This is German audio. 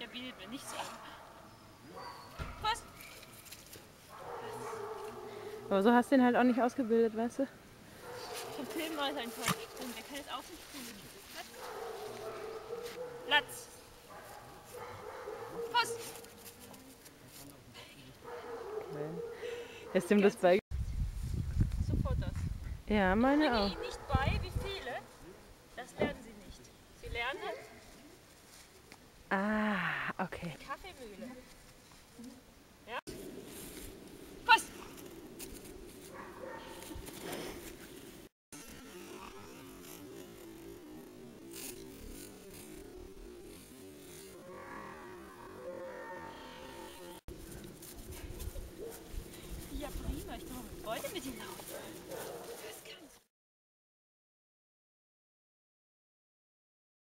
Der bietet mir nichts an. Was? Aber so hast du ihn halt auch nicht ausgebildet, weißt du? Vom Film war es ein Vollsprung. Der kann jetzt auch nicht springen. Platz. Platz. Was? Ist ihm das bei? Ja, Ich meine auch. Ihnen nicht bei, wie viele. Das lernen Sie nicht. Sie lernen Ah, okay. Kaffeemühle.